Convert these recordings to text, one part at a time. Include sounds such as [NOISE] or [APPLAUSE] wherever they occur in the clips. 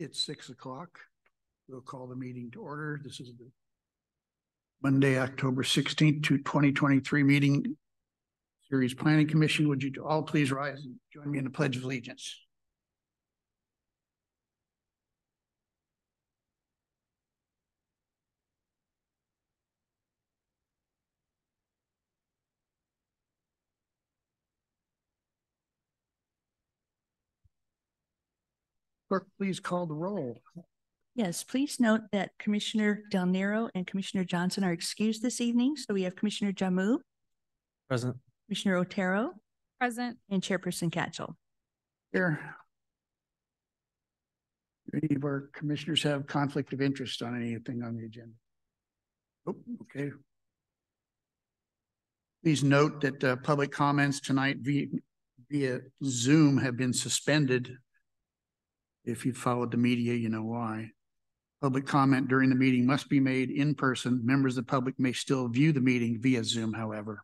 It's six o'clock. We'll call the meeting to order. This is the Monday, October sixteenth to twenty twenty-three meeting. Ceres Planning Commission, would you all please rise and join me in the Pledge of Allegiance? Clerk, please call the roll. Yes, please note that Commissioner Del Nero and Commissioner Johnson are excused this evening. So we have Commissioner Jamu, Present. Commissioner Otero, Present. and Chairperson Catchell. Here. Do Any of our commissioners have conflict of interest on anything on the agenda? Oh, okay. Please note that uh, public comments tonight via, via Zoom have been suspended. If you followed the media, you know why. Public comment during the meeting must be made in person. Members of the public may still view the meeting via Zoom, however.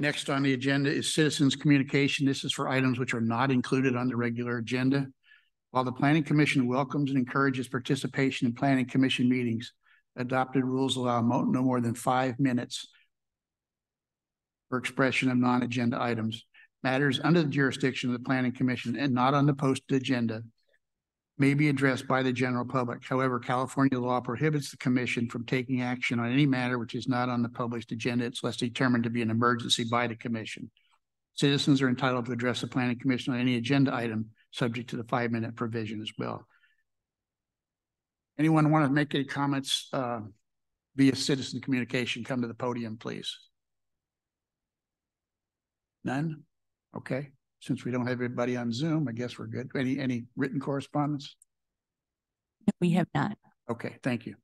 Next on the agenda is citizens communication. This is for items which are not included on the regular agenda. While the planning commission welcomes and encourages participation in planning commission meetings, adopted rules allow no more than five minutes for expression of non-agenda items. Matters under the jurisdiction of the planning commission and not on the posted agenda may be addressed by the general public. However, California law prohibits the commission from taking action on any matter which is not on the published agenda unless determined to be an emergency by the commission. Citizens are entitled to address the planning commission on any agenda item subject to the five-minute provision as well. Anyone want to make any comments uh, via citizen communication, come to the podium, please. None? Okay, since we don't have everybody on Zoom, I guess we're good. Any, any written correspondence? We have not. Okay, thank you.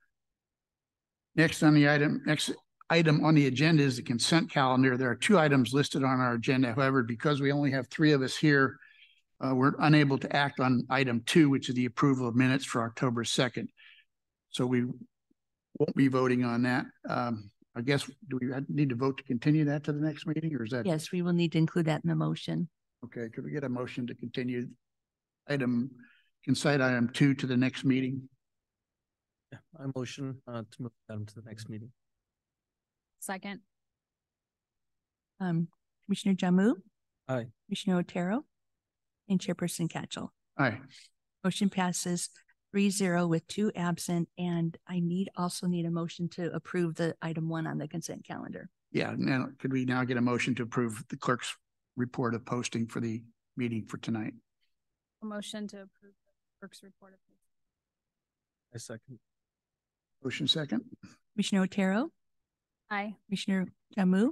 Next on the item, next item on the agenda is the consent calendar. There are two items listed on our agenda. However, because we only have three of us here, uh, we're unable to act on item two, which is the approval of minutes for October second. So we won't be voting on that. Um, I guess, do we need to vote to continue that to the next meeting or is that? Yes, we will need to include that in the motion. Okay, could we get a motion to continue item, consent item two to the next meeting? Yeah, I motion uh to move them to the next meeting. Second. Um, Commissioner Jamu. Aye. Commissioner Otero, and Chairperson Catchell. Aye. Motion passes three zero with two absent, and I need, also need a motion to approve the item one on the consent calendar. Yeah, now, could we now get a motion to approve the clerk's report of posting for the meeting for tonight? A motion to approve the clerk's report of. Posting. I second. Motion second? Commissioner Otero, Aye. Commissioner Jamu.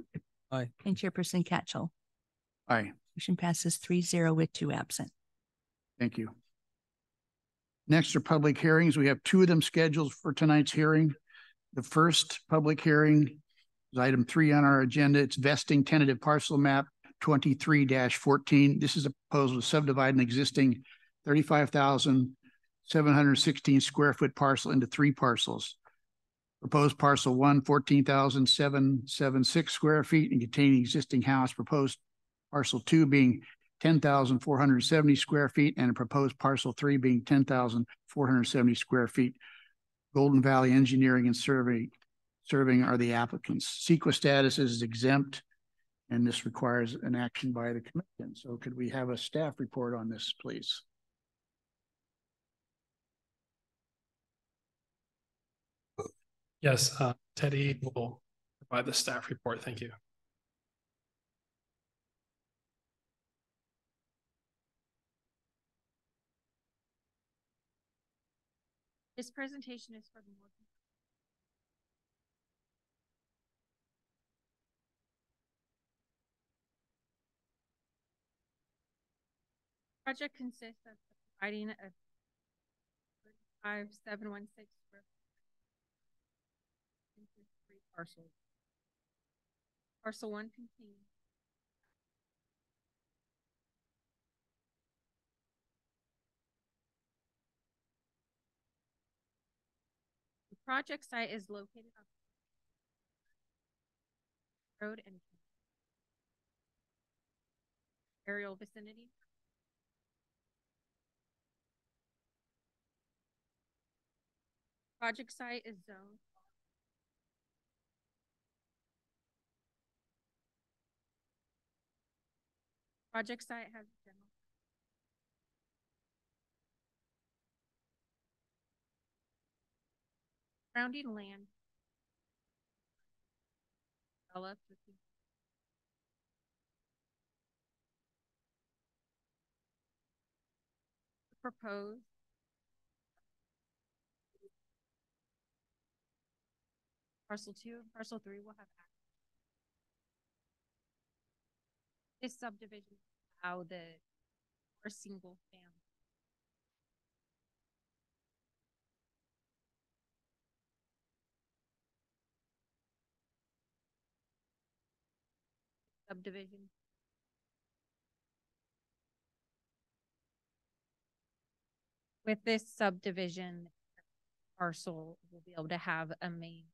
Aye. And Chairperson Catchell. Aye, Motion passes three zero with two absent. thank you. Next are public hearings. We have two of them scheduled for tonight's hearing. The first public hearing is item three on our agenda. It's vesting tentative parcel map 23-14. This is a proposal to subdivide an existing thirty-five thousand seven hundred sixteen square foot parcel into three parcels. Proposed parcel one, 14,776 square feet and containing existing house. Proposed parcel two being ten thousand four hundred seventy square feet and a proposed parcel three being ten thousand four hundred seventy square feet. Golden Valley Engineering and Survey, serving are the applicants. CEQA status is exempt and this requires an action by the commission. So could we have a staff report on this, please? Yes, uh, Teddy will provide the staff report. Thank you. This presentation is for the. board. Project consists of providing a five, seven, one, six. into three Parcels. Parcel one contains. project site is located on road and aerial vicinity. Project site is zoned. Project site has Surrounding land. Developed proposed Parcel two and parcel three will have. ac- This subdivision, how the, or single family. Subdivision. With this subdivision parcel, we'll be able to have a main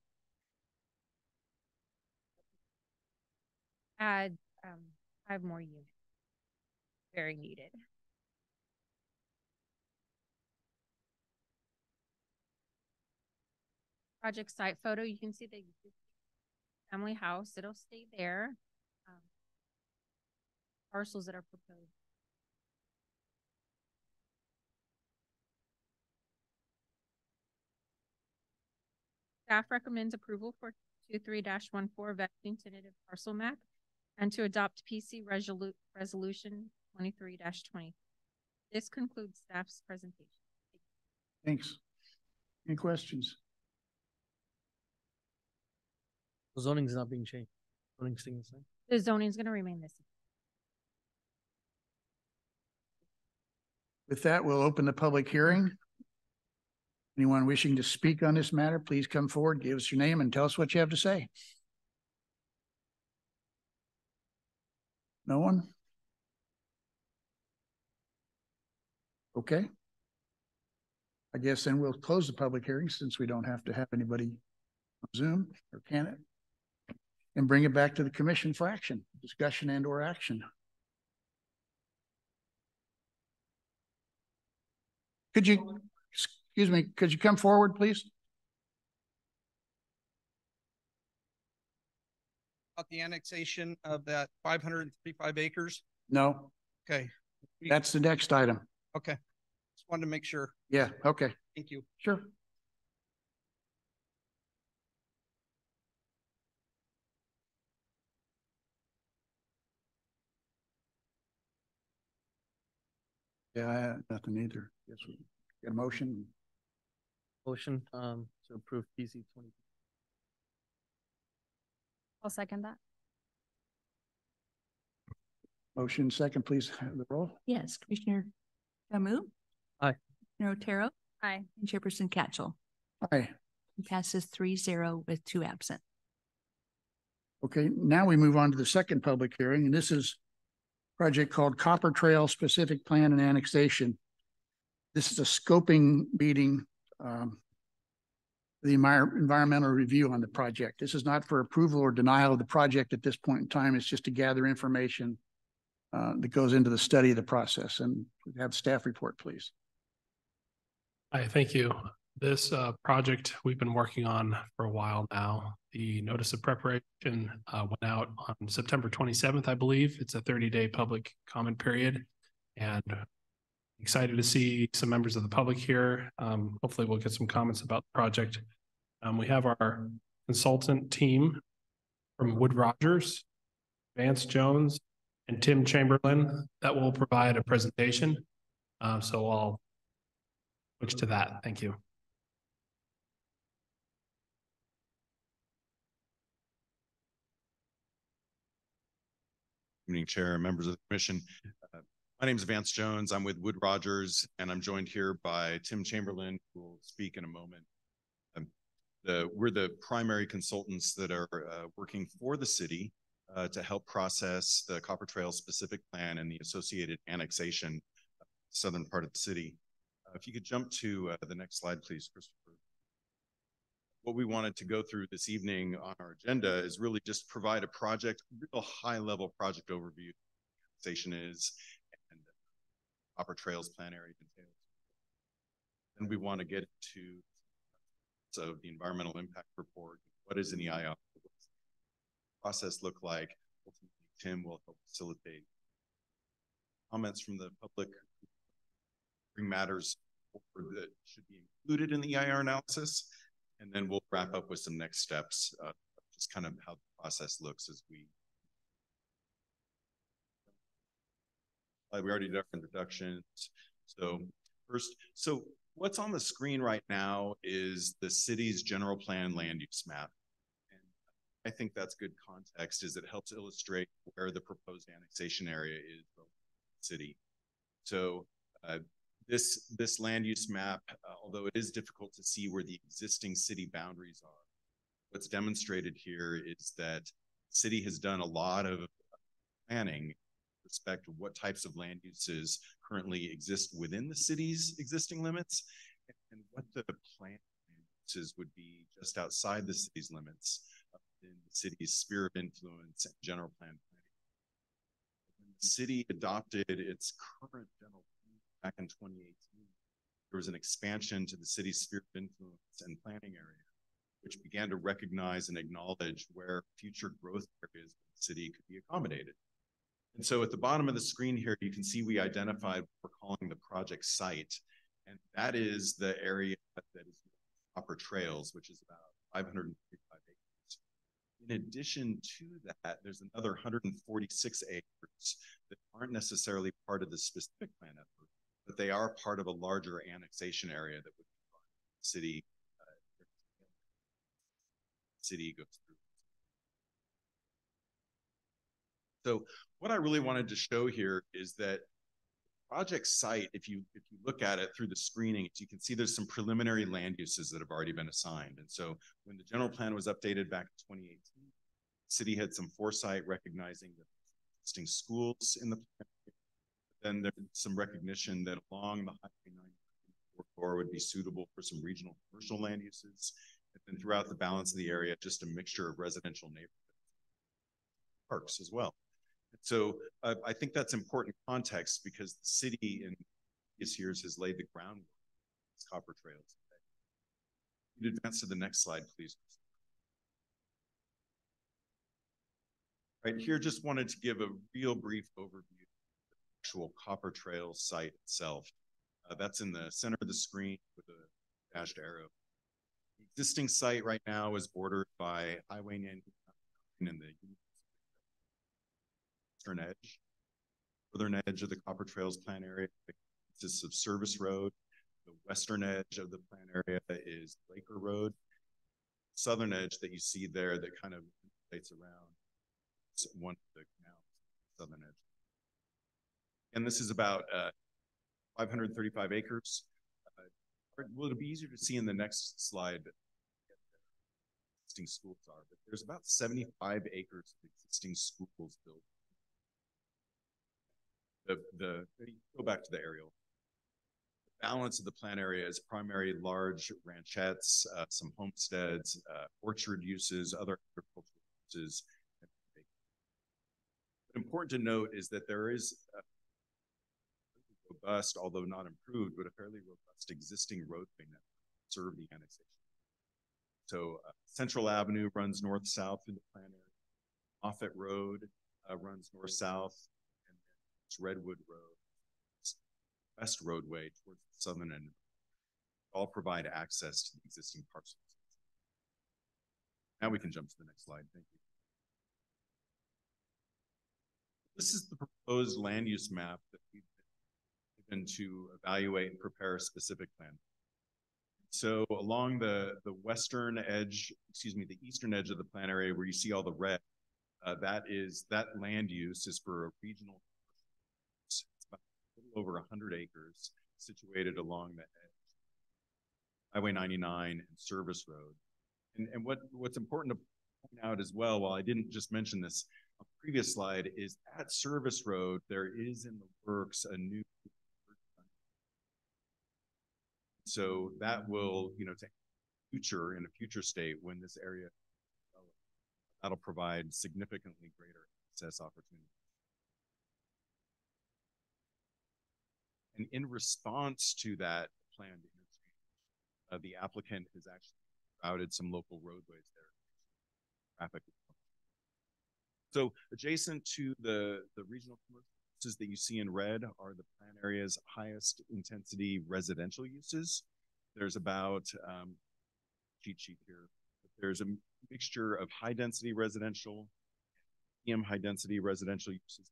add um five more units. Very needed. Project site photo, you can see the family house, it'll stay there. Parcels that are proposed. Staff recommends approval for two three dash one four vesting tentative parcel map and to adopt PC resolu- resolution twenty-three twenty. This concludes staff's presentation. Thanks. Any questions? Zoning is not being changed. Zoning staying the same. The zoning is going to remain the same. With that, we'll open the public hearing. Anyone wishing to speak on this matter, please come forward, give us your name and tell us what you have to say. No one? Okay. I guess then we'll close the public hearing since we don't have to have anybody on Zoom or can it? And bring it back to the commission for action, discussion and or action. Could you, excuse me, could you come forward, please? about the annexation of that five hundred and thirty-five acres? No, Okay. We- that's the next item. Okay. Just wanted to make sure. Yeah, okay, Thank you. sure. Yeah, I had nothing either. Guess we get a motion. Motion, um, to approve PC twenty. I'll second that. Motion second, please have the roll. Yes, Commissioner Gomu? Aye. Commissioner Otero Aye. and Chairperson Catchell. Aye. Passes three zero with two absent. Okay, now we move on to the second public hearing, and this is a project called Copper Trail Specific Plan and Annexation. This is a scoping meeting, um, the environmental review on the project. This is not for approval or denial of the project at this point in time. It's just to gather information uh, that goes into the study of the process and have staff report, please. Hi, thank you. This uh project we've been working on for a while now. The notice of preparation uh went out on September twenty-seventh, I believe. It's a thirty-day public comment period. And excited to see some members of the public here. Um, hopefully we'll get some comments about the project. Um, we have our consultant team from Wood Rogers, Vance Jones, and Tim Chamberlain that will provide a presentation. Uh, so I'll switch to that. Thank you. Good Evening Chair, members of the commission. My name is Vance Jones. I'm with Wood Rogers, and I'm joined here by Tim Chamberlain, who will speak in a moment. Um, The, we're the primary consultants that are uh, working for the city uh, to help process the Copper Trail specific plan and the associated annexation of the southern part of the city. Uh, If you could jump to uh, the next slide, please, Christopher what we wanted to go through this evening on our agenda is really just provide a project, real high level project overview. Is Copper Trails plan area. And we want to get to So the environmental impact report, what is an EIR? Process look like? Tim will help facilitate comments from the public, bring matters that should be included in the EIR analysis. And then we'll wrap up with some next steps, uh, just kind of how the process looks as we. Uh, we already did our introductions. So first, so what's on the screen right now is the city's general plan land use map. And I think that's good context is it helps illustrate where the proposed annexation area is the city. So uh, this this land use map, uh, although it is difficult to see where the existing city boundaries are, what's demonstrated here is that city has done a lot of planning respect what types of land uses currently exist within the city's existing limits and what the plan uses would be just outside the city's limits uh, in the city's sphere of influence and general plan planning. When the city adopted its current general plan back in 2018, there was an expansion to the city's sphere of influence and planning area, which began to recognize and acknowledge where future growth areas of the city could be accommodated. And so at the bottom of the screen here, you can see we identified what we're calling the project site. And that is the area that is Copper Trails, which is about 535 acres. In addition to that, there's another 146 acres that aren't necessarily part of the specific plan effort, but they are part of a larger annexation area that would be the city uh, city goes through. So what I really wanted to show here is that project site, if you if you look at it through the screening, you can see there's some preliminary land uses that have already been assigned. And so when the general plan was updated back in 2018, the city had some foresight recognizing the existing schools in the plan. Then there's some recognition that along the Highway 9 corridor would be suitable for some regional commercial land uses. And then throughout the balance of the area, just a mixture of residential neighborhoods, parks as well. So uh, I think that's important context because the city in previous years has laid the groundwork for copper trails. You'd advance to the next slide, please. Right here, just wanted to give a real brief overview of the actual copper trail site itself. Uh, that's in the center of the screen with a dashed arrow. The existing site right now is bordered by Highway 99 and the eastern edge. Northern edge of the Copper Trails plan area consists of Service Road. The western edge of the plan area is Blaker Road. Southern edge that you see there that kind of inflates around it's one of the canals, southern edge. And this is about uh, 535 acres. Uh, well, it'll be easier to see in the next slide existing schools are, but there's about 75 acres of existing schools built the, the, go back to the aerial. The balance of the plan area is primary large ranchettes, uh, some homesteads, uh, orchard uses, other agricultural uses. But important to note is that there is a robust, although not improved, but a fairly robust existing road that serve the annexation. So uh, Central Avenue runs north-south through the plan area. Moffett Road uh, runs north-south Redwood Road, west roadway towards the southern end. All provide access to the existing parcels. Now we can jump to the next slide. Thank you. This is the proposed land use map that we've been to evaluate and prepare a specific plan. So along the, the western edge, excuse me, the eastern edge of the plan area where you see all the red, uh, that is that land use is for a regional over 100 acres situated along the Highway 99 and Service Road. And, and what, what's important to point out as well, while I didn't just mention this on the previous slide, is at Service Road, there is in the works a new so that will, you know, take future in a future state when this area that'll provide significantly greater access opportunities. And in response to that planned interchange, uh, the applicant has actually routed some local roadways there. Traffic. So adjacent to the, the regional uses that you see in red are the plan area's highest intensity residential uses. There's about, um, cheat sheet here. There's a mixture of high density residential, medium high density residential uses.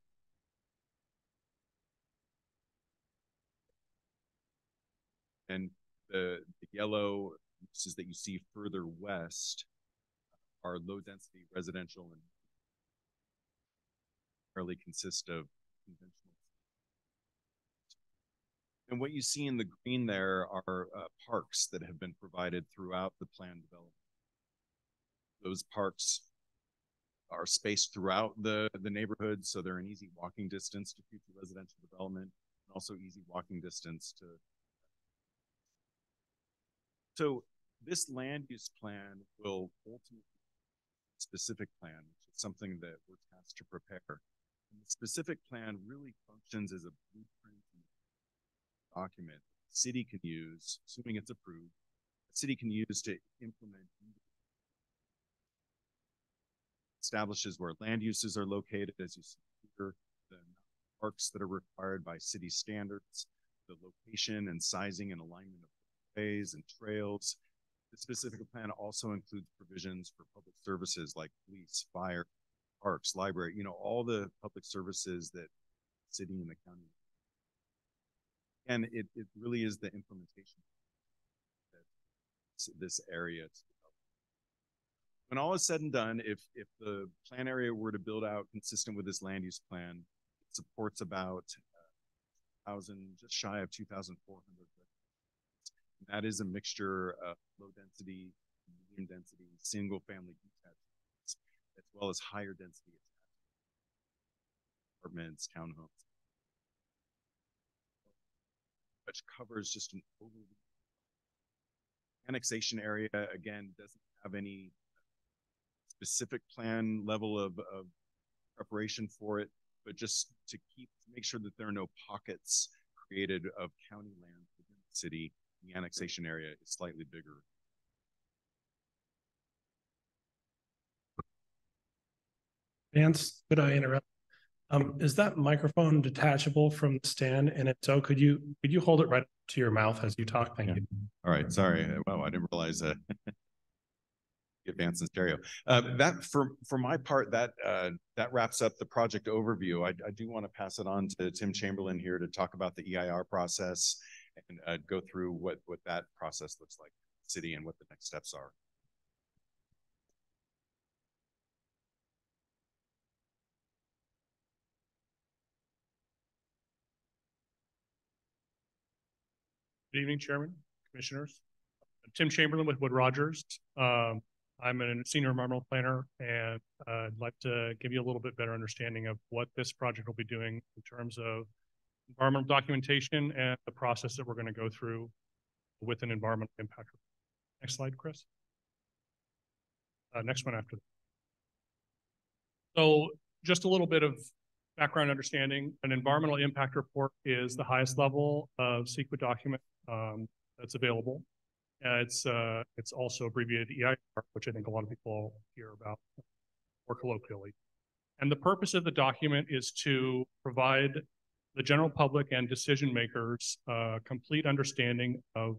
And the, the yellow uses that you see further west are low density residential and primarily consist of conventional. And what you see in the green there are uh, parks that have been provided throughout the plan development. Those parks are spaced throughout the, the neighborhood, so they're an easy walking distance to future residential development, and also easy walking distance to. So this land use plan will ultimately specific plan, which is something that we're tasked to prepare. And the specific plan really functions as a blueprint document the city can use, assuming it's approved, the city can use to implement establishes where land uses are located, as you see here, the parks that are required by city standards, the location and sizing and alignment of and trails. The specific plan also includes provisions for public services like police, fire, parks, library, you know, all the public services that city and the county. And it, it really is the implementation that this area when all is said and done, if if the plan area were to build out consistent with this land use plan, it supports about uh, thousand, just shy of two thousand four hundred. That is a mixture of low density, medium density, single family detached, as well as higher density apartments, townhomes, which covers just an overview. Annexation area again doesn't have any specific plan level of, of preparation for it, but just to keep to make sure that there are no pockets created of county land within the city. The annexation area is slightly bigger. Vance, could I interrupt? Um, is that microphone detachable from the stand? And if so, could you could you hold it right to your mouth as you talk? Thank Yeah. you. All right, sorry. Wow, I didn't realize [LAUGHS] that. advance in stereo. Uh, that for for my part, that uh, that wraps up the project overview. I, I do want to pass it on to Tim Chamberlain here to talk about the EIR process and uh, go through what what that process looks like, city, and what the next steps are. Good evening, Chairman, Commissioners. I'm Tim Chamberlain with Wood Rogers. Um, I'm a senior environmental planner and uh, I'd like to give you a little bit better understanding of what this project will be doing in terms of environmental documentation and the process that we're going to go through with an environmental impact. Report. Next slide, Chris. Uh, next one after. That. So just a little bit of background understanding. An environmental impact report is the highest level of CEQA document um, that's available. Uh, it's uh, it's also abbreviated EIR, which I think a lot of people hear about more colloquially. And the purpose of the document is to provide the general public and decision makers a complete understanding of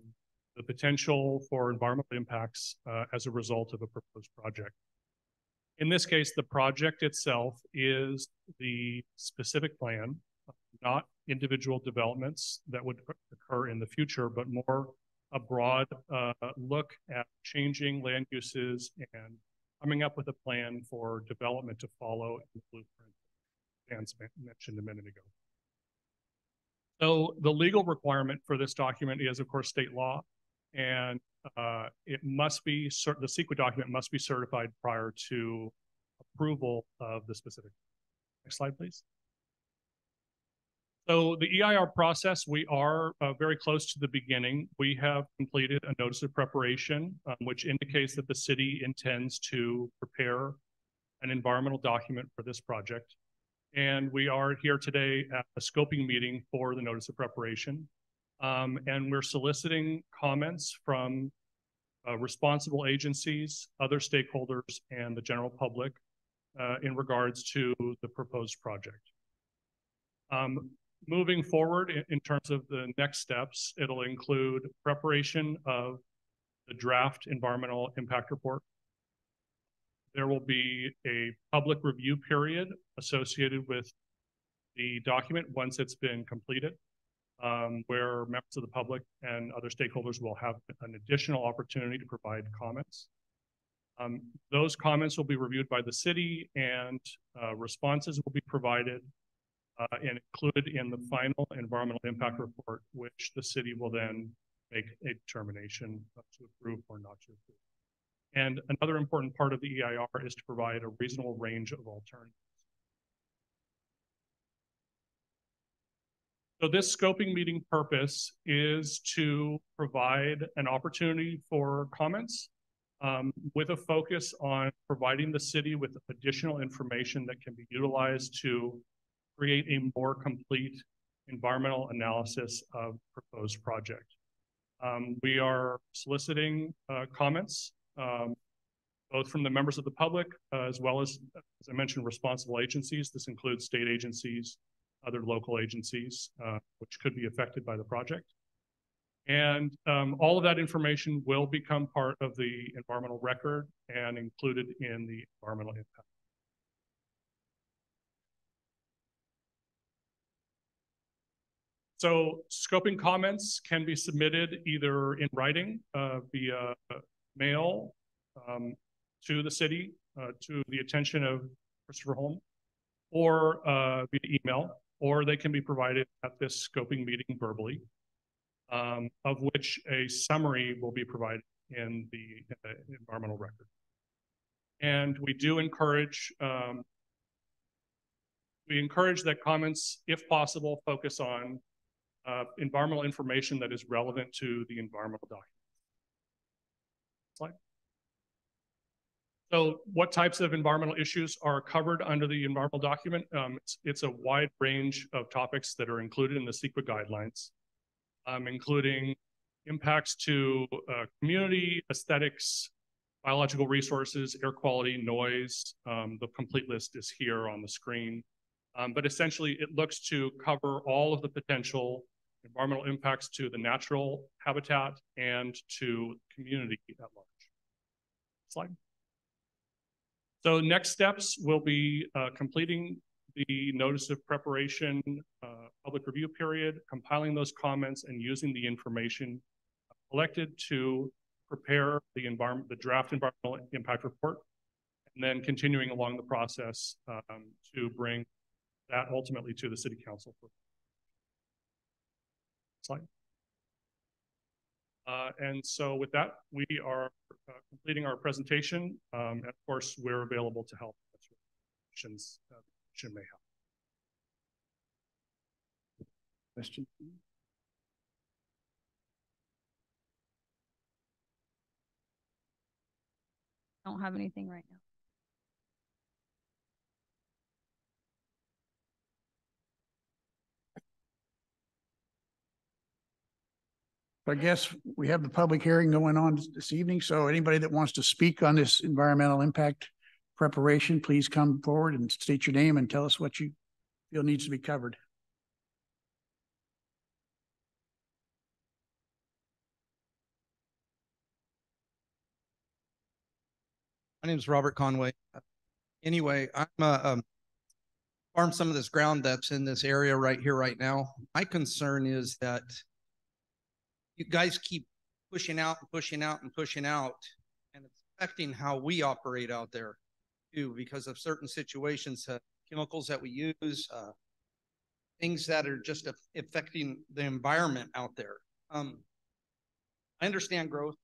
the potential for environmental impacts uh, as a result of a proposed project. In this case, the project itself is the specific plan, not individual developments that would occur in the future, but more a broad uh, look at changing land uses and coming up with a plan for development to follow in the blueprint Vance mentioned a minute ago. So the legal requirement for this document is, of course, state law, and uh, it must be the CEQA document must be certified prior to approval of the specific. Next slide, please. So the EIR process, we are uh, very close to the beginning. We have completed a notice of preparation, um, which indicates that the city intends to prepare an environmental document for this project. And we are here today at a scoping meeting for the notice of preparation. Um, and we're soliciting comments from uh, responsible agencies, other stakeholders, and the general public uh, in regards to the proposed project. Um, moving forward in, in terms of the next steps, it'll include preparation of the draft environmental impact report. There will be a public review period associated with the document once it's been completed, um, where members of the public and other stakeholders will have an additional opportunity to provide comments. Um, those comments will be reviewed by the city and uh, responses will be provided uh, and included in the final environmental impact report, which the city will then make a determination to approve or not to approve. And another important part of the EIR is to provide a reasonable range of alternatives. So this scoping meeting purpose is to provide an opportunity for comments um, with a focus on providing the city with additional information that can be utilized to create a more complete environmental analysis of proposed project. Um, we are soliciting uh, comments, um, both from the members of the public, uh, as well as, as I mentioned, responsible agencies. This includes state agencies, other local agencies, uh, which could be affected by the project. And um, all of that information will become part of the environmental record and included in the environmental impact. So scoping comments can be submitted either in writing uh, via mail um, to the city, uh, to the attention of Christopher Holm, or uh, via email, or they can be provided at this scoping meeting verbally, um, of which a summary will be provided in the uh, environmental record. And we do encourage um, we encourage that comments, if possible, focus on uh, environmental information that is relevant to the environmental document. Slide. So what types of environmental issues are covered under the environmental document? Um, it's, it's, a wide range of topics that are included in the CEQA guidelines, um, including impacts to uh, community, aesthetics, biological resources, air quality, noise. Um, the complete list is here on the screen. Um, but essentially, it looks to cover all of the potential environmental impacts to the natural habitat and to community at large. Slide. So next steps will be uh, completing the notice of preparation, uh, public review period, compiling those comments and using the information collected to prepare the environment, the draft environmental impact report, and then continuing along the process um, to bring that ultimately to the city council Slide. Uh, and so with that, we are uh, completing our presentation. Um, and of course, we're available to help answer questions uh, you may have. Question? Don't have anything right now. I guess we have the public hearing going on this evening. So anybody that wants to speak on this environmental impact preparation, please come forward and state your name and tell us what you feel needs to be covered. My name is Robert Conway. Anyway, I'm uh, um, farm some of this ground that's in this area right here, right now. My concern is that you guys keep pushing out and pushing out and pushing out, and it's affecting how we operate out there too, because of certain situations, uh, chemicals that we use, uh, things that are just affecting the environment out there. Um, I understand growth,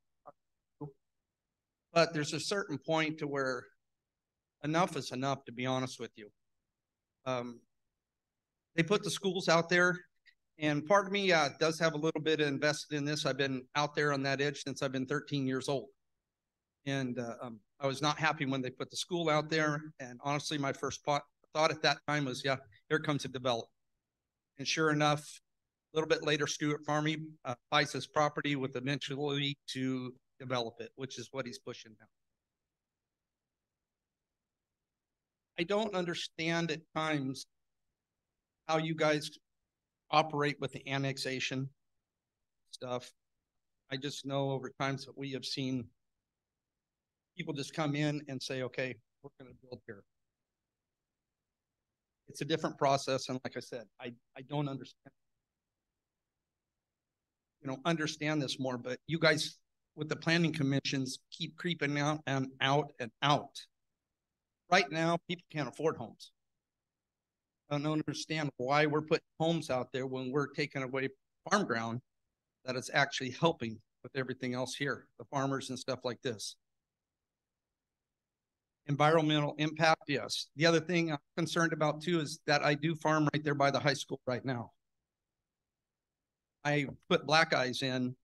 but there's a certain point to where enough is enough, to be honest with you. Um, they put the schools out there and part of me uh, does have a little bit invested in this. I've been out there on that edge since I've been 13 years old. And uh, um, I was not happy when they put the school out there. And honestly, my first thought at that time was, yeah, here comes a development. And sure enough, a little bit later, Stuart Farmy uh, buys his property with eventually to develop it, which is what he's pushing now. I don't understand at times how you guys operate with the annexation stuff. I just know over times that we have seen people just come in and say, okay, we're gonna build here. It's a different process, and like I said, I, I don't understand. You know, understand this more, but you guys with the planning commissions keep creeping out and out and out. Right now, people can't afford homes. I don't understand why we're putting homes out there when we're taking away farm ground that is actually helping with everything else here, the farmers and stuff like this. Environmental impact, yes. The other thing I'm concerned about too is that I do farm right there by the high school right now. I put black eyes in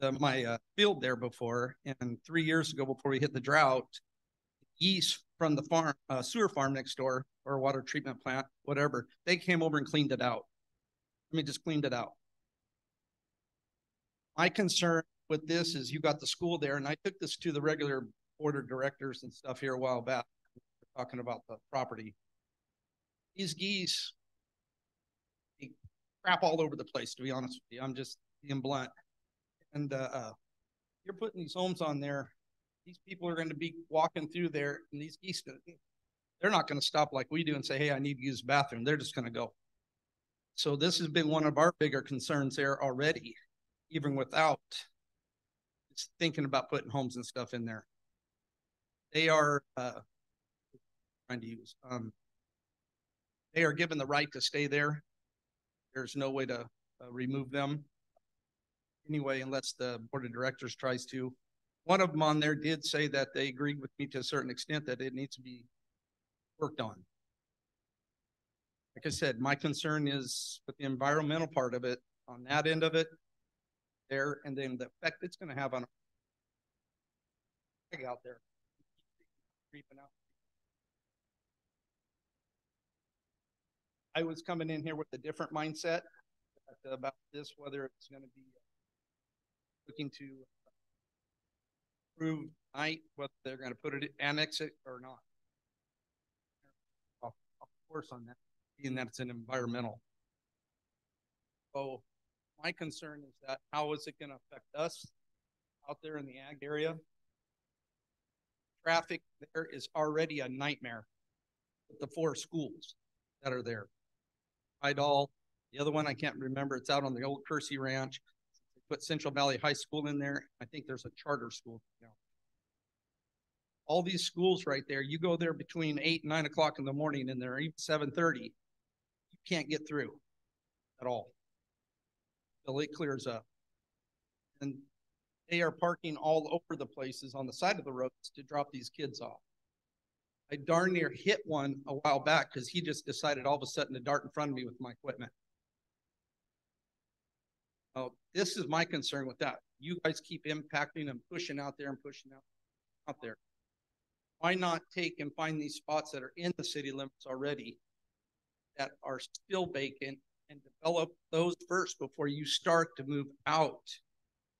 uh, my uh, field there before, and three years ago, before we hit the drought, east from the farm, uh, sewer farm next door, or water treatment plant, whatever, they came over and cleaned it out. I mean, just cleaned it out. My concern with this is you got the school there, and I took this to the regular board of directors and stuff here a while back, talking about the property. These geese crap all over the place, to be honest with you. I'm just being blunt. And uh, uh, you're putting these homes on there. These people are going to be walking through there, and these geese, they're not going to stop like we do and say, "Hey, I need to use the bathroom." They're just going to go. So this has been one of our bigger concerns there already, even without just thinking about putting homes and stuff in there. They are uh, trying to use. Um, they are given the right to stay there. There's no way to uh, remove them anyway, unless the board of directors tries to. One of them on there did say that they agreed with me to a certain extent that it needs to be worked on. Like I said, my concern is with the environmental part of it, on that end of it, there, and then the effect it's gonna have on out there. Creeping out. I was coming in here with a different mindset about this, whether it's gonna be looking to approve tonight, whether they're gonna put it, annex it or not. Of, course on that, being that it's an environmental. So my concern is that how is it gonna affect us out there in the ag area? Traffic there is already a nightmare with the four schools that are there. Idol, the other one I can't remember, it's out on the old Kersey Ranch They put Central Valley High School in there. I think there's a charter school. All these schools right there, you go there between eight and nine o'clock in the morning and they're even seven thirty. You can't get through at all. The lake clears up. And they are parking all over the places on the side of the roads to drop these kids off. I darn near hit one a while back because he just decided all of a sudden to dart in front of me with my equipment. Oh, this is my concern with that. You guys keep impacting and pushing out there and pushing out, out there. Why not take and find these spots that are in the city limits already that are still vacant and develop those first before you start to move out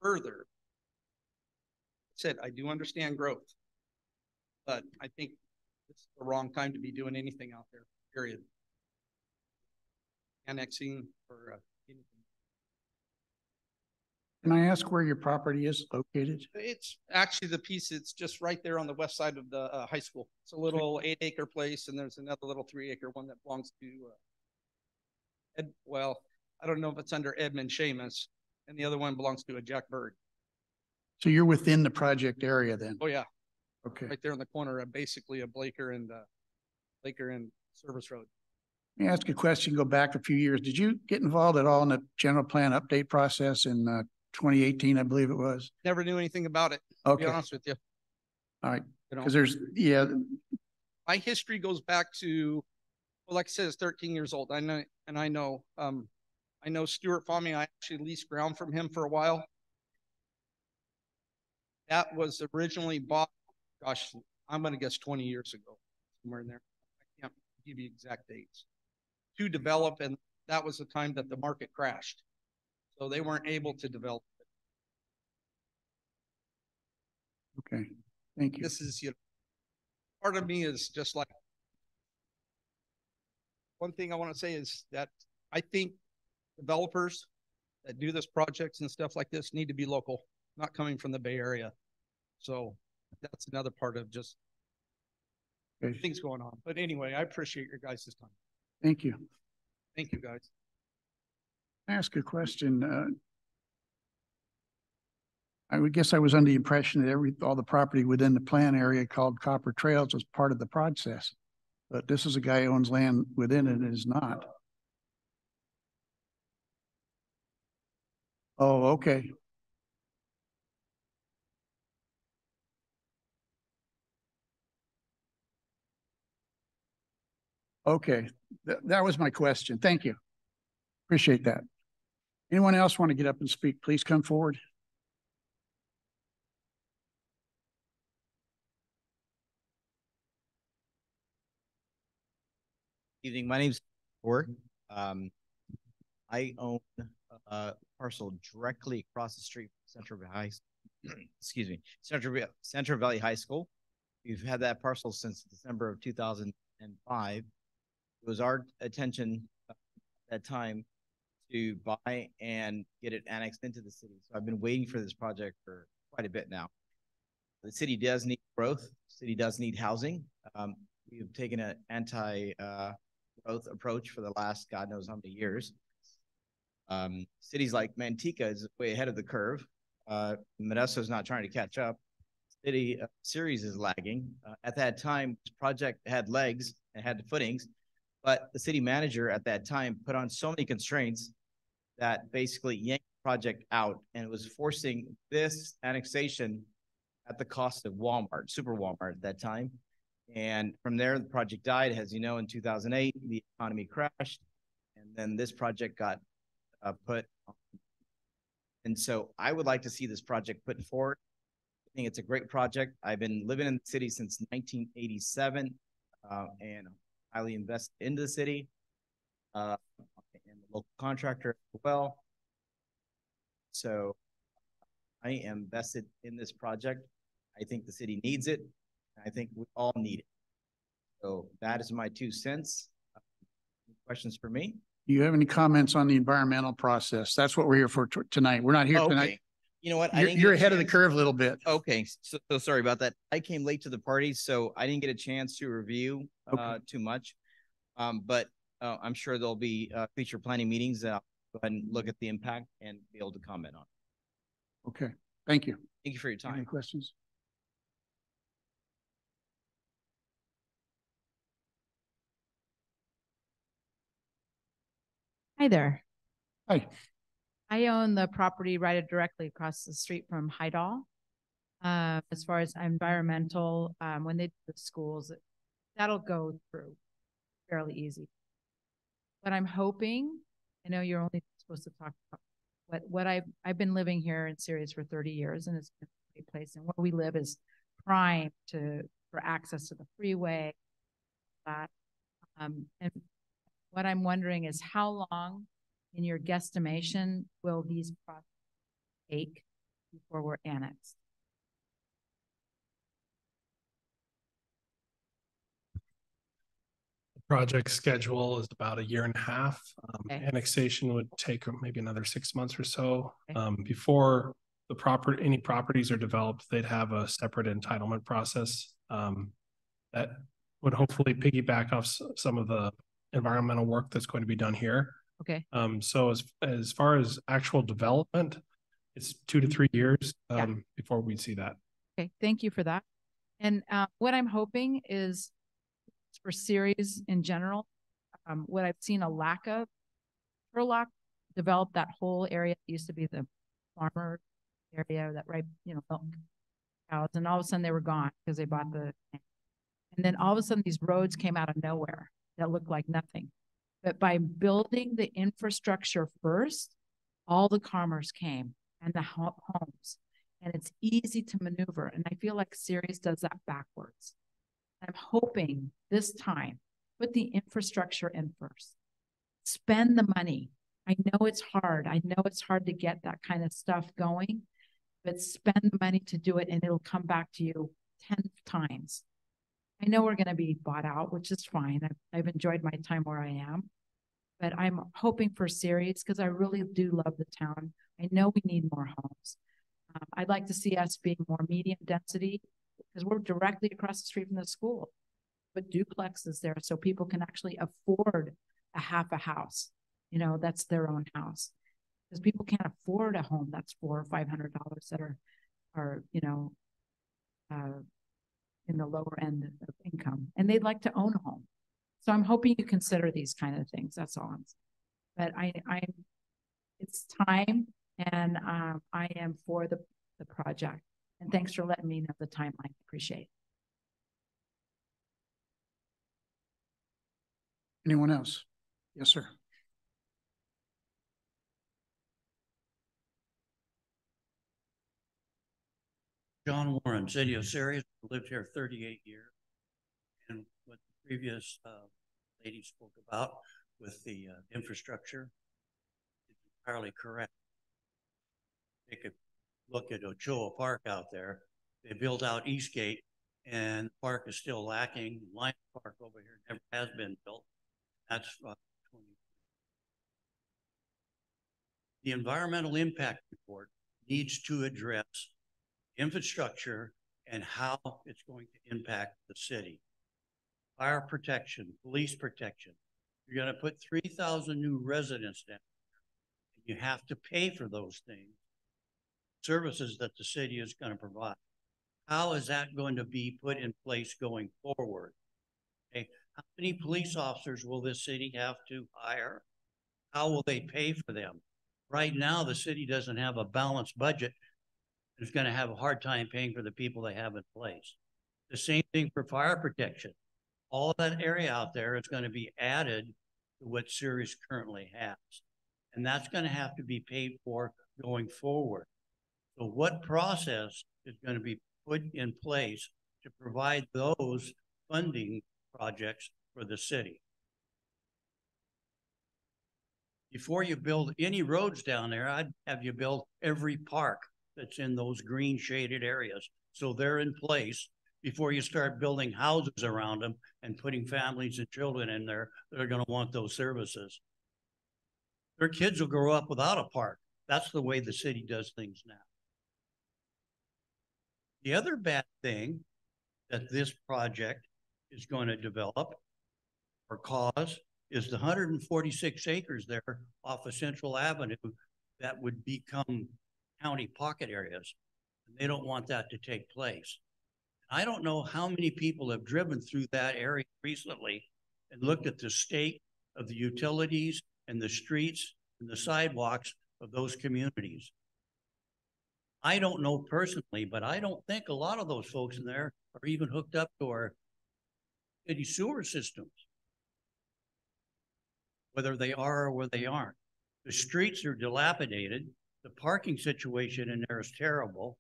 further? I said, I do understand growth, but I think it's the wrong time to be doing anything out there, period. Annexing or uh. Can I ask where your property is located? It's actually the piece, it's just right there on the west side of the uh, high school. It's a little eight acre place and there's another little three acre one that belongs to uh, Ed, well, I don't know if it's under Edmund Seamus and the other one belongs to a Jack Bird. So you're within the project area then? Oh yeah, Okay. right there in the corner of basically a Blaker and uh, Blaker and Service Road. Let me ask a question, go back a few years. Did you get involved at all in the general plan update process in uh, twenty eighteen, I believe it was? Never knew anything about it, to be Okay, honest with you. all right, You know, because there's, yeah, my history goes back to, well, like I said, it's 13 years old. I know, and I know, um, I know Stuart Fommy. I actually leased ground from him for a while. That was originally bought, gosh, I'm going to guess 20 years ago, somewhere in there. I can't give you exact dates. To develop, and that was the time that the market crashed. So they weren't able to develop. it. Okay, thank you. This is, you know, part of me is just like, one thing I want to say is that I think developers that do this projects and stuff like this need to be local, not coming from the Bay Area. So that's another part of just Okay, things going on. But anyway, I appreciate your guys' time. Thank you. Thank you, guys. Ask a question? Uh, I would guess I was under the impression that every, all the property within the plan area called Copper Trails was part of the process. But this is a guy who owns land within it and is not. Oh, okay. Okay, that, that was my question. Thank you. Appreciate that. Anyone else want to get up and speak? Please come forward. Evening, my name's Or. Um, I own a parcel directly across the street from Central Valley, [CLEARS THROAT] excuse me, Central, Central Valley High School. We've had that parcel since December of two thousand and five. It was our attention uh, at that time to buy and get it annexed into the city. So I've been waiting for this project for quite a bit now. The city does need growth. The City does need housing. Um, we have taken an anti, uh, approach for the last God knows how many years. Um, cities like Manteca is way ahead of the curve. Uh, is not trying to catch up. City uh, Ceres is lagging. Uh, at that time, this project had legs and had footings, but the city manager at that time put on so many constraints that basically yanked the project out and was forcing this annexation at the cost of Walmart, Super Walmart at that time. And from there, the project died. As you know, in 2008, the economy crashed. And then this project got uh, put. on. And so I would like to see this project put forward. I think it's a great project. I've been living in the city since 1987 uh, and highly invested into the city. Uh, the local contractor as well. So I am vested in this project. I think the city needs it. I think we all need it. So that is my two cents. Any Questions for me? Do you have any comments on the environmental process? That's what we're here for t- tonight. We're not here Okay. tonight. You know what? I You're, didn't you're a ahead of the curve a little bit. Okay, so, so sorry about that. I came late to the party, so I didn't get a chance to review uh too much. Um, but uh, I'm sure there'll be uh future planning meetings. that I'll go ahead and look at the impact and be able to comment on. Okay, thank you. Thank you for your time. Any questions? Hi there. Hi. I own the property right directly across the street from Hydal. Uh, as far as environmental, um, when they do the schools, that'll go through fairly easy. But I'm hoping, I know you're only supposed to talk about what, what I, I've been living here in Ceres for thirty years and it's been a great place. And where we live is prime to, for access to the freeway. That, um, and what I'm wondering is how long in your guesstimation will these projects take before we're annexed? Project schedule is about a year and a half. Um, Okay. annexation would take maybe another six months or so. Okay. Um, before the proper, any properties are developed, they'd have a separate entitlement process. Um, that would hopefully piggyback off some of the environmental work that's going to be done here. Okay, Um, so as, as far as actual development, it's two to three years, Yeah. um, before we see that. okay, thank you for that. And uh, what I'm hoping is for Ceres in general, um, what I've seen a lack of, Turlock developed that whole area that used to be the farmer area that right, you know, milk cows, and all of a sudden they were gone because they bought the. And then all of a sudden these roads came out of nowhere that looked like nothing. But by building the infrastructure first, all the commerce came and the homes. And it's easy to maneuver. And I feel like Ceres does that backwards. I'm hoping this time, put the infrastructure in first. Spend the money. I know it's hard. I know it's hard to get that kind of stuff going. but spend the money to do it and it'll come back to you ten times. I know we're gonna be bought out, which is fine. I've, I've enjoyed my time where I am. But I'm hoping for Ceres because I really do love the town. I know we need more homes. Um, I'd like to see us being more medium density because we're directly across the street from the school. But duplexes there so people can actually afford a half a house. You know, that's their own house. Because people can't afford a home that's four or five hundred dollars that are, are, you know, uh, in the lower end of income and they'd like to own a home. So I'm hoping you consider these kind of things. That's all I'm saying. But I, I'm it's time and um, I am for the, the project. And thanks for letting me know the timeline. Appreciate it. Anyone else? Yes, sir. John Warren, City of Ceres, lived here thirty-eight years. And what the previous uh, lady spoke about with the uh, infrastructure is entirely correct. Take a look at Ochoa Park out there. They built out Eastgate and the park is still lacking. Lion Park over here never has been built. That's uh, 20. The environmental impact report needs to address infrastructure and how it's going to impact the city. Fire protection, police protection. You're going to put 3,000 new residents down. You have to pay for those things, services that the city is going to provide. How is that going to be put in place going forward? Okay. How many police officers will this city have to hire? How will they pay for them? Right now, the city doesn't have a balanced budget It's going to have a hard time paying for the people they have in place. The same thing for fire protection. All that area out there is going to be added to what Ceres currently has. And that's going to have to be paid for going forward. So what process is going to be put in place to provide those funding projects for the city? Before you build any roads down there, I'd have you build every park that's in those green shaded areas. So they're in place before you start building houses around them and putting families and children in there that are going to want those services. Their kids will grow up without a park. That's the way the city does things now. The other bad thing that this project is going to develop or cause is the 146 acres there off of Central Avenue that would become county pocket areas. And they don't want that to take place. I don't know how many people have driven through that area recently and looked at the state of the utilities and the streets and the sidewalks of those communities. I don't know personally, but I don't think a lot of those folks in there are even hooked up to our city sewer systems, whether they are or whether they aren't. The streets are dilapidated. The parking situation in there is terrible.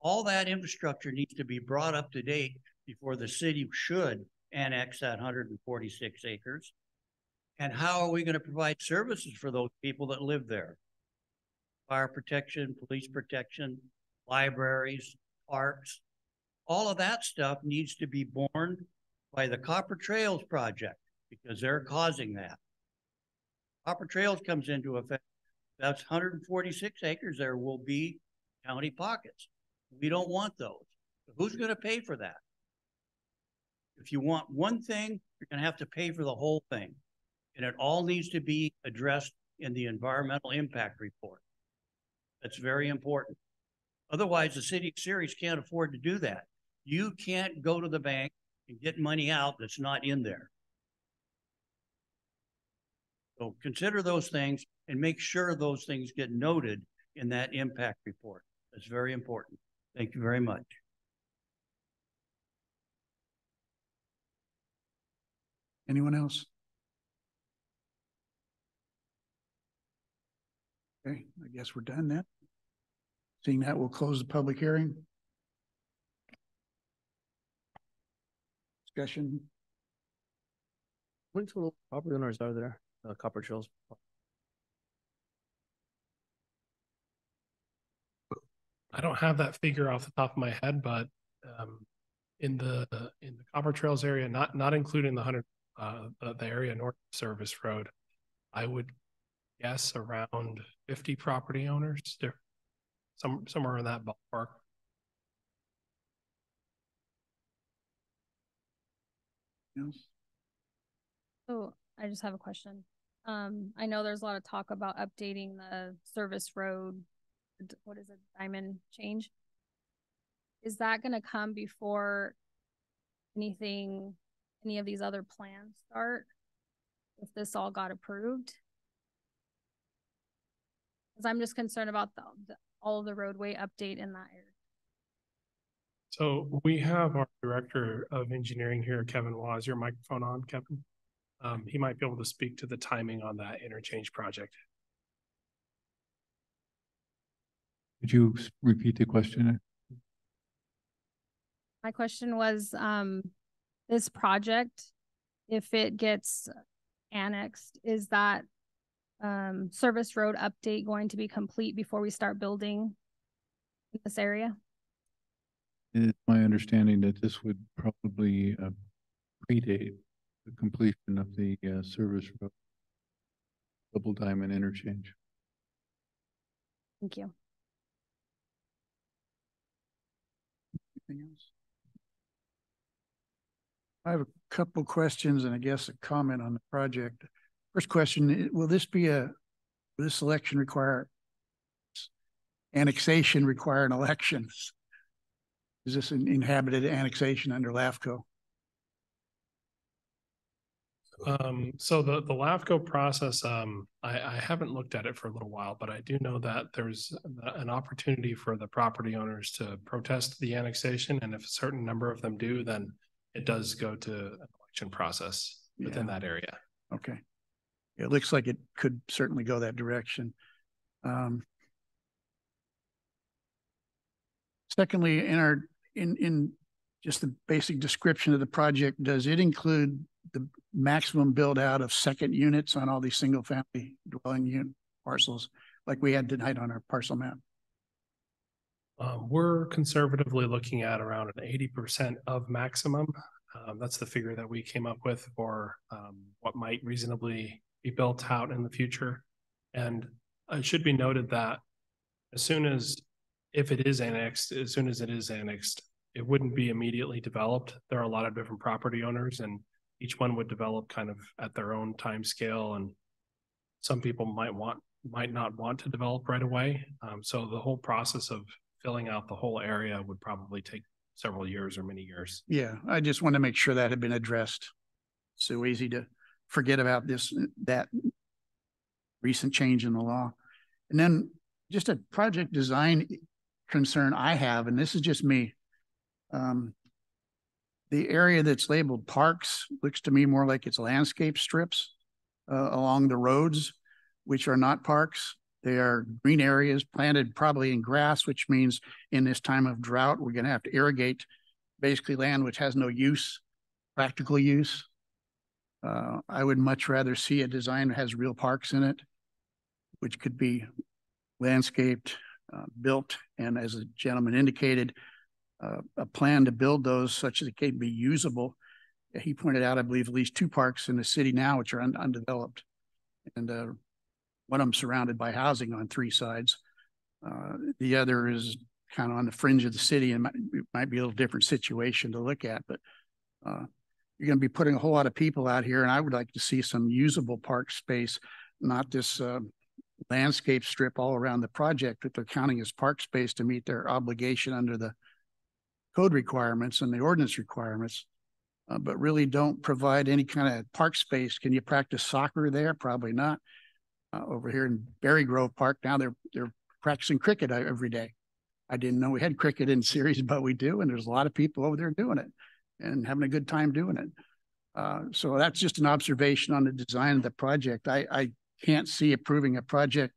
All that infrastructure needs to be brought up to date before the city should annex that 146 acres. And how are we going to provide services for those people that live there? Fire protection, police protection, libraries, parks, all of that stuff needs to be borne by the Copper Trails project because they're causing that. Copper Trails comes into effect that's 146 acres there will be county pockets. We don't want those. Who's going to pay for that? If you want one thing, you're going to have to pay for the whole thing. And it all needs to be addressed in the environmental impact report. That's very important. Otherwise, the city of Ceres can't afford to do that. You can't go to the bank and get money out that's not in there. So consider those things and make sure those things get noted in that impact report. That's very important. Thank you very much. Anyone else? Okay, I guess we're done then. Seeing that, we'll close the public hearing. Discussion. How many total property owners are there? Uh, Copper Trails. I don't have that figure off the top of my head, but um, in the, in the Copper Trails area, not, not including the hundred, uh, the, the area north of Service Road, I would guess around fifty property owners, there, some, somewhere in that ballpark. Yes. So I just have a question. Um, I know there's a lot of talk about updating the service road, what is it, diamond change? Is that gonna come before anything, any of these other plans start? If this all got approved? Cause I'm just concerned about the, the, all of the roadway update in that area. So we have our Director of Engineering here, Kevin Waugh. Is your microphone on, Kevin? Um, he might be able to speak to the timing on that interchange project. Could you repeat the question? My question was, um, this project, if it gets annexed, is that um, service road update going to be complete before we start building in this area? It's my understanding that this would probably uh, predate the completion of the uh, service road double diamond interchange. Thank you. Anything else? I have a couple questions and I guess a comment on the project. First question, will this be a, will this election require annexation require an election? Is this an inhabited annexation under LAFCO? Um, so the, the LAFCO process, um, I, I haven't looked at it for a little while, but I do know that there's an opportunity for the property owners to protest the annexation. And if a certain number of them do, then it does go to an election process within Yeah. that area. Okay. It looks like it could certainly go that direction. Um, Secondly, in our, in, in just the basic description of the project, does it include the maximum build out of second units on all these single family dwelling unit parcels like we had tonight on our parcel map? Um, we're conservatively looking at around an eighty percent of maximum. Um, that's the figure that we came up with for, um, what might reasonably be built out in the future. And it should be noted that as soon as, if it is annexed, as soon as it is annexed, it wouldn't be immediately developed. There are a lot of different property owners and each one would develop kind of at their own time scale and some people might want, might not want to develop right away. Um, so the whole process of filling out the whole area would probably take several years or many years. Yeah, I just want to make sure that had been addressed. So easy to forget about this, that recent change in the law. And then just a project design concern I have, and this is just me. Um, the area that's labeled parks looks to me more like it's landscape strips uh, along the roads, which are not parks. They are green areas planted probably in grass, which means in this time of drought, we're going to have to irrigate basically land which has no use, practical use. Uh, I would much rather see a design that has real parks in it, which could be landscaped, uh, built, and as the gentleman indicated, uh, a plan to build those such that they can be usable. He pointed out, I believe, at least two parks in the city now which are un- undeveloped. And uh, one of them surrounded by housing on three sides. Uh, the other is kind of on the fringe of the city and might, it might be a little different situation to look at, but uh, you're going to be putting a whole lot of people out here, and I would like to see some usable park space, not this uh, landscape strip all around the project that they're counting as park space to meet their obligation under the code requirements and the ordinance requirements, uh, but really don't provide any kind of park space. Can you practice soccer there? Probably not. Uh, over here in Berry Grove Park, now they're they're practicing cricket uh, every day. I didn't know we had cricket in Ceres, [LAUGHS] but we do, and there's a lot of people over there doing it and having a good time doing it. Uh, so that's just an observation on the design of the project. I, I can't see approving a project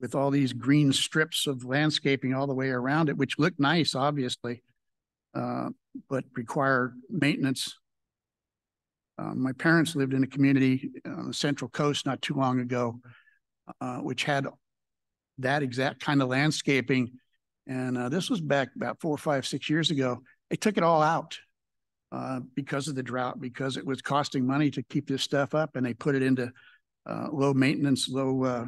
with all these green strips of landscaping all the way around it, which look nice, obviously, uh, but require maintenance. Uh, my parents lived in a community on the Central Coast not too long ago, uh, which had that exact kind of landscaping And uh, this was back about four, five, six years ago. They took it all out uh, because of the drought, because it was costing money to keep this stuff up, and they put it into uh, low maintenance, low uh,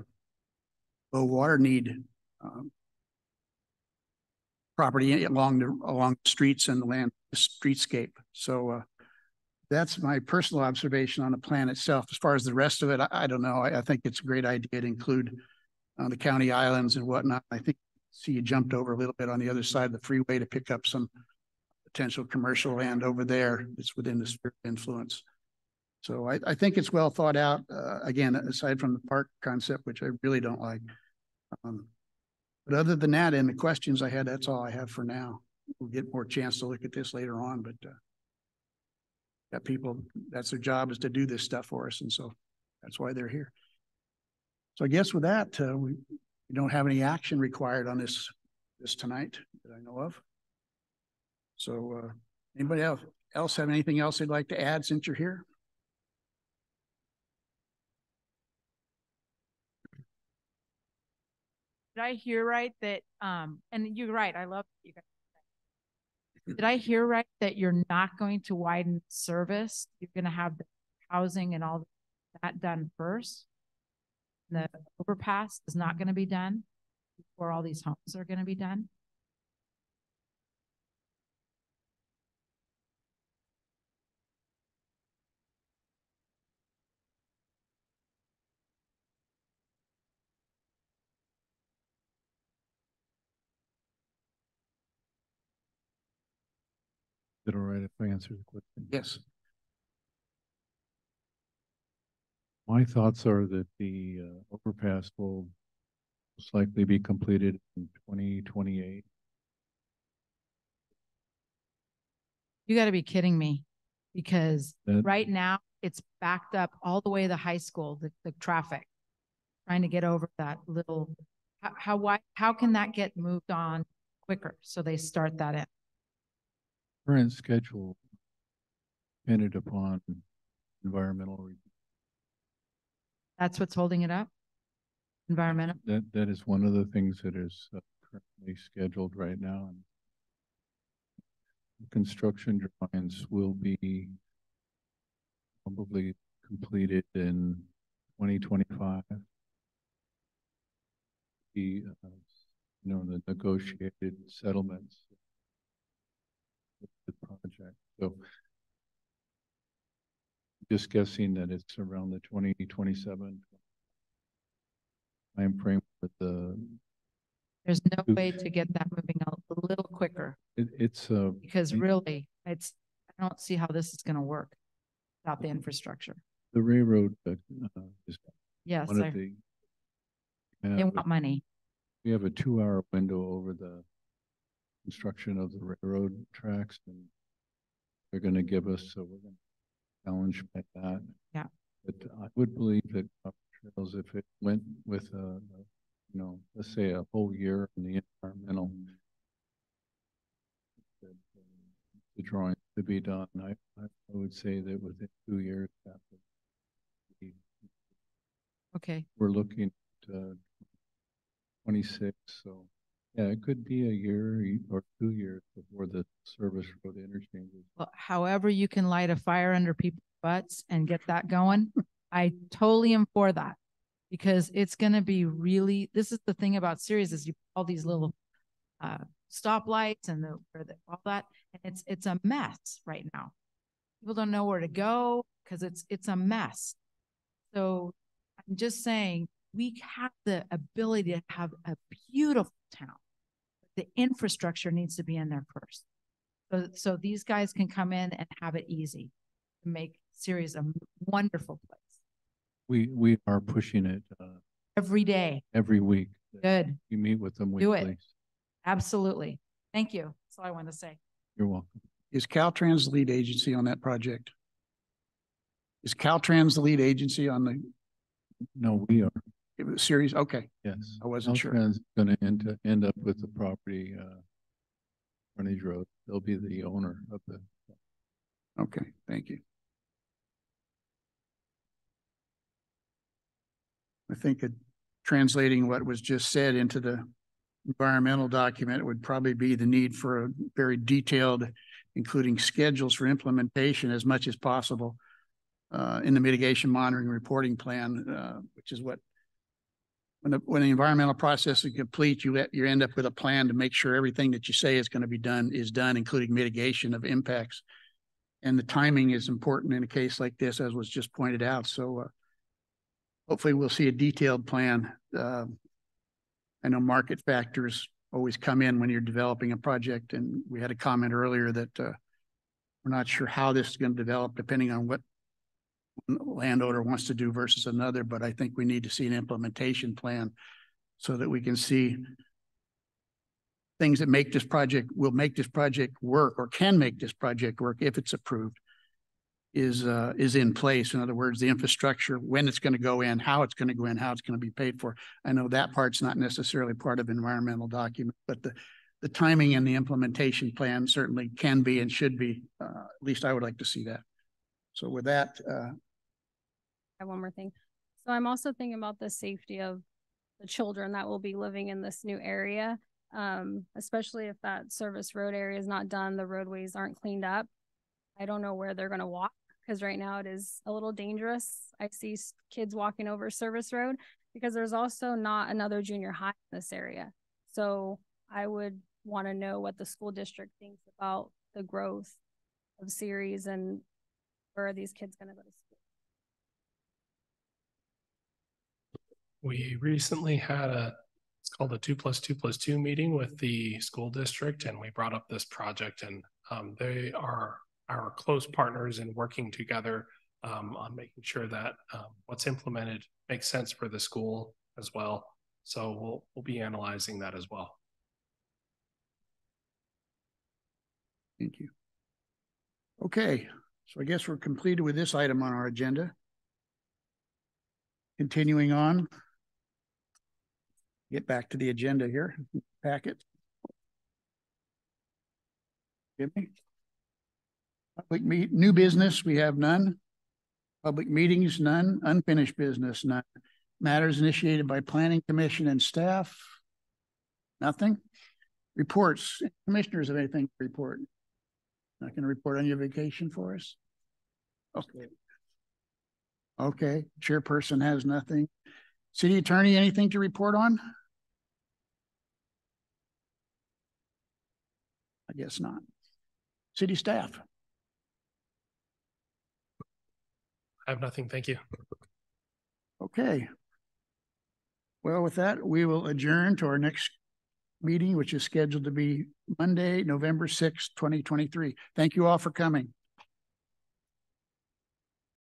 low water need um, property along the along the streets and the land the streetscape. So uh, that's my personal observation on the plan itself. As far as the rest of it, I, I don't know. I, I, think it's a great idea to include uh, the county islands and whatnot. I think see you jumped over a little bit on the other side of the freeway to pick up some potential commercial land over there that's within the sphere of influence. So I, I think it's well thought out. Uh, again, aside from the park concept, which I really don't like. Um, but other than that, and the questions I had, that's all I have for now. We'll get more chance to look at this later on, but uh, got people, that's their job is to do this stuff for us. And so that's why they're here. So I guess with that, uh, we, we don't have any action required on this this tonight that I know of. So uh, anybody else, else have anything else they'd like to add since you're here? Did I hear right that, um, and you're right, I love you guys. Did I hear right that you're not going to widen service? You're going to have the housing and all that done first? The overpass is not going to be done before all these homes are going to be done? It all right if I answer the question? Yes. My thoughts are that the uh, overpass will most likely be completed in twenty twenty-eight. You got to be kidding me because That- right now it's backed up all the way to the high school, the, the traffic, trying to get over that little, how, how, why, how can that get moved on quicker? So they start that in. Current schedule depended upon environmental review. That's what's holding it up? Environmental? That, that is one of the things that is uh, currently scheduled right now. and Construction drawings will be probably completed in twenty twenty-five. The, uh, you know, the negotiated settlements. The project, so. Just guessing that it's around the twenty twenty-seven. Time frame with the, There's no way to get that moving a a little quicker it, it's, uh. because really it's, I don't see how this is going to work without the infrastructure. The railroad, uh, uh, is Yes, one I- of the. they want money. We have a two-hour window over the construction of the railroad tracks and they're gonna give us, so we're gonna challenge by that. Yeah. But I would believe that Trails, if it went with a, a, you know, let's say a whole year in the environmental uh, the drawing to be done, I, I would say that within two years that would be Okay. we're looking at uh, twenty-six, so yeah, it could be a year or two years before the service road interchanges. Well, however you can light a fire under people's butts and get that going, [LAUGHS] I totally am for that. Because it's gonna be really, this is the thing about Ceres is you all these little uh stoplights and the, the, all that, and it's, it's a mess right now. People don't know where to go because it's, it's a mess. So I'm just saying, we have the ability to have a beautiful town. The infrastructure needs to be in there first. So, so these guys can come in and have it easy to make Ceres a wonderful place We, we are pushing it uh, every day. every week. Good. We meet with them Do it. Absolutely. Thank you. That's all I wanted to say. You're welcome. Is Caltrans the lead agency on that project? Is Caltrans the lead agency on the No, we are, it was Ceres? Okay, yes. I wasn't sure. Gonna end, end up with the property, uh, frontage road. They'll be the owner of the, Okay, thank you. I think that translating what was just said into the environmental document would probably be the need for a very detailed, including schedules for implementation as much as possible uh, in the mitigation monitoring reporting plan, uh, which is what when the, when the environmental process is complete, you, you end up with a plan to make sure everything that you say is going to be done is done, including mitigation of impacts. And the timing is important in a case like this, as was just pointed out. So uh, hopefully we'll see a detailed plan. Uh, I know market factors always come in when you're developing a project. And we had a comment earlier that uh, we're not sure how this is going to develop depending on what landowner wants to do versus another, but I think we need to see an implementation plan so that we can see things that make this project, will make this project work or can make this project work if it's approved is uh, is in place. In other words, the infrastructure, when it's going to go in, how it's going to go in, how it's going to be paid for. I know that part's not necessarily part of environmental document, but the the timing and the implementation plan certainly can be and should be. Uh, at least I would like to see that. So with that, uh, I have one more thing. So I'm also thinking about the safety of the children that will be living in this new area, um, especially if that service road area is not done, the roadways aren't cleaned up. I don't know where they're going to walk because right now it is a little dangerous. I see kids walking over service road because there's also not another junior high in this area. So I would want to know what the school district thinks about the growth of Ceres and where are these kids going to go to school? We recently had a, it's called a two plus two plus two meeting with the school district, and we brought up this project, and um, they are our close partners in working together um, on making sure that um, what's implemented makes sense for the school as well. So we'll we'll be analyzing that as well. Thank you. Okay, so I guess we're completed with this item on our agenda. Continuing on. Get back to the agenda here, packet. Public meet, new business, we have none. Public meetings, none. Unfinished business, none. Matters initiated by planning commission and staff. Nothing. Reports, commissioners have anything to report? Not going to report on your vacation for us? Okay. Okay, chairperson has nothing. City attorney, anything to report on? I guess not. City staff? I have nothing. Thank you. Okay. Well, with that, we will adjourn to our next meeting, which is scheduled to be Monday, November sixth, twenty twenty-three. Thank you all for coming.